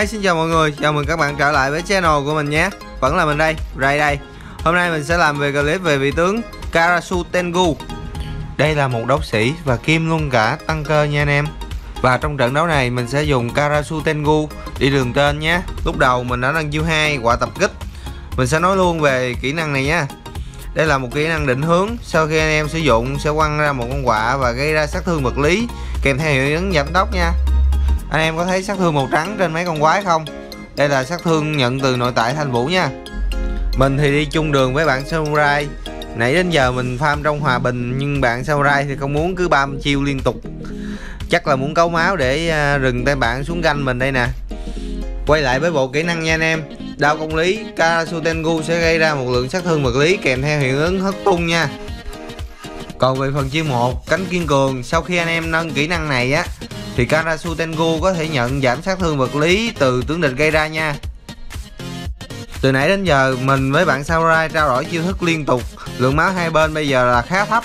Hi xin chào mọi người, chào mừng các bạn trở lại với channel của mình nhé. Vẫn là mình đây, Ray đây. Hôm nay mình sẽ làm về clip về vị tướng Karasu Tengu. Đây là một đấu sĩ và kim luôn cả tăng cơ nha anh em. Và trong trận đấu này mình sẽ dùng Karasu Tengu đi đường tên nhé. Lúc đầu mình đã nâng chiêu 2 quả tập kích. Mình sẽ nói luôn về kỹ năng này nha đây là một kỹ năng định hướng. Sau khi anh em sử dụng sẽ quăng ra một con quạ và gây ra sát thương vật lý kèm theo hiệu ứng giảm tốc nha anh em có thấy sát thương màu trắng trên mấy con quái không? Đây là sát thương nhận từ nội tại thanh vũ nha. Mình thì đi chung đường với bạn samurai. Nãy đến giờ mình farm trong hòa bình, nhưng bạn samurai thì không muốn cứ bam chiêu liên tục. Chắc là muốn cấu máu để à, rừng tay bạn xuống ganh mình đây nè. Quay lại với bộ kỹ năng nha anh em. Đao công lý, Karasutengu sẽ gây ra một lượng sát thương vật lý kèm theo hiệu ứng hất tung nha. Còn về phần chiêu 1 cánh kiên cường, sau khi anh em nâng kỹ năng này á thì Karasu Tengu có thể nhận giảm sát thương vật lý từ tướng địch gây ra nha. Từ nãy đến giờ, mình với bạn Samurai trao đổi chiêu thức liên tục. Lượng máu hai bên bây giờ là khá thấp.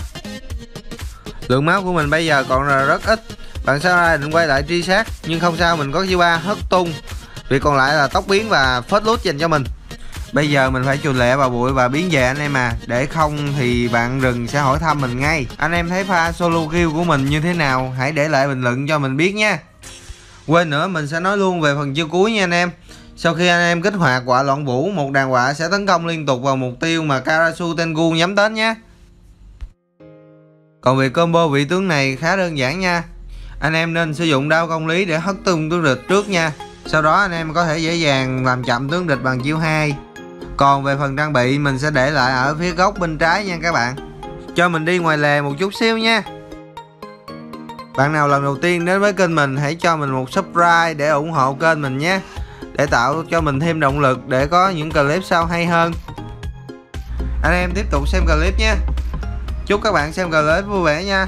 Lượng máu của mình bây giờ còn là rất ít. Bạn Samurai định quay lại truy sát, nhưng không sao, mình có chiêu ba hất tung. Việc còn lại là tóc biến và phết lút dành cho mình. Bây giờ mình phải chùi lẹ vào bụi và biến về anh em à. Để không thì bạn rừng sẽ hỏi thăm mình ngay. Anh em thấy pha solo kill của mình như thế nào? Hãy để lại bình luận cho mình biết nha. Quên nữa, mình sẽ nói luôn về phần chiêu cuối nha anh em. Sau khi anh em kích hoạt quả loạn vũ, Một đàn quả sẽ tấn công liên tục vào mục tiêu mà Karasu Tengu nhắm đến nhé Còn việc combo vị tướng này khá đơn giản nha. Anh em nên sử dụng đao công lý để hất tung tướng địch trước nha. Sau đó anh em có thể dễ dàng làm chậm tướng địch bằng chiêu 2 còn về phần trang bị, mình sẽ để lại ở phía góc bên trái nha các bạn. Cho mình đi ngoài lề một chút xíu nha. Bạn nào lần đầu tiên đến với kênh mình, hãy cho mình một subscribe để ủng hộ kênh mình nhé. Để tạo cho mình thêm động lực để có những clip sau hay hơn. Anh em tiếp tục xem clip nhé Chúc các bạn xem clip vui vẻ nha.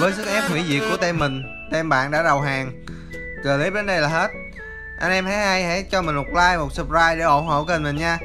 Với sức ép hủy diệt của tem mình, tem bạn đã đầu hàng. Clip đến đây là hết. Anh em thấy hay hãy cho mình một like, một subscribe để ủng hộ kênh mình nha.